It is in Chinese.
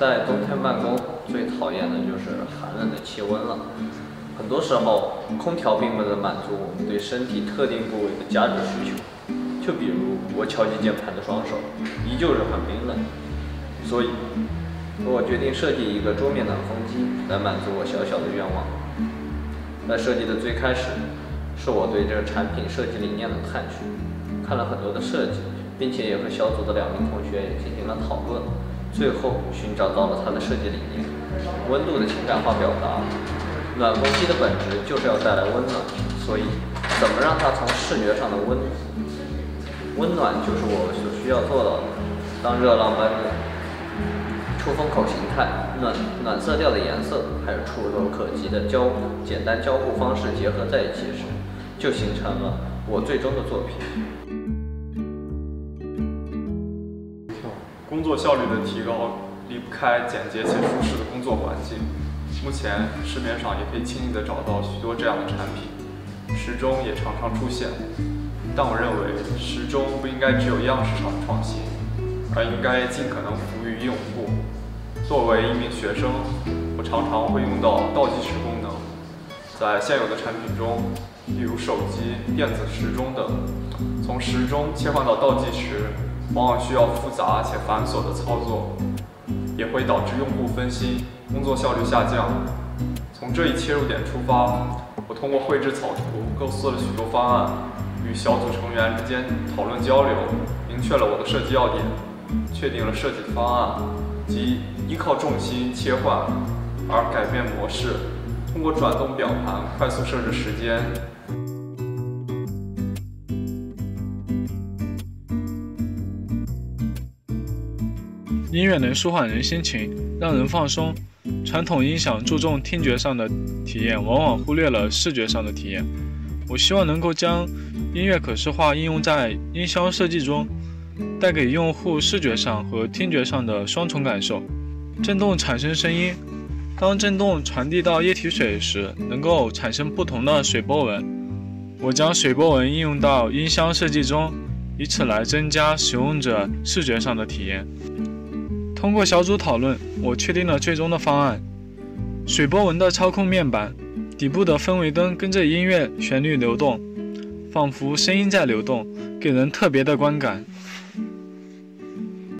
在冬天办公，最讨厌的就是寒冷的气温了。很多时候，空调并不能满足我们对身体特定部位的加热需求。就比如我敲击键盘的双手，依旧是很冰冷。所以，我决定设计一个桌面暖风机来满足我小小的愿望。在设计的最开始，是我对这个产品设计理念的探寻，看了很多的设计，并且也和小组的两名同学也进行了讨论。最后寻找到了它的设计理念：温度的情感化表达。暖风机的本质就是要带来温暖，所以怎么让它从视觉上的温温暖，就是我所需要做到的。当热浪般的出风口形态、暖暖色调的颜色，还有触手可及的交简单交互方式结合在一起时，就形成了我最终的作品。工作效率的提高离不开简洁且舒适的工作环境。目前市面上也可以轻易地找到许多这样的产品，时钟也常常出现。但我认为，时钟不应该只有样式上的创新，而应该尽可能服务于用户。作为一名学生，我常常会用到倒计时功能。在现有的产品中，例如手机、电子时钟等，从时钟切换到倒计时。往往需要复杂且繁琐的操作，也会导致用户分心，工作效率下降。从这一切入点出发，我通过绘制草图，构思了许多方案，与小组成员之间讨论交流，明确了我的设计要点，确定了设计方案，即依靠重心切换而改变模式，通过转动表盘快速设置时间。音乐能舒缓人心情，让人放松。传统音响注重听觉上的体验，往往忽略了视觉上的体验。我希望能够将音乐可视化应用在音箱设计中，带给用户视觉上和听觉上的双重感受。振动产生声音，当振动传递到液体水时，能够产生不同的水波纹。我将水波纹应用到音箱设计中，以此来增加使用者视觉上的体验。通过小组讨论，我确定了最终的方案：水波纹的操控面板，底部的氛围灯跟着音乐旋律流动，仿佛声音在流动，给人特别的观感。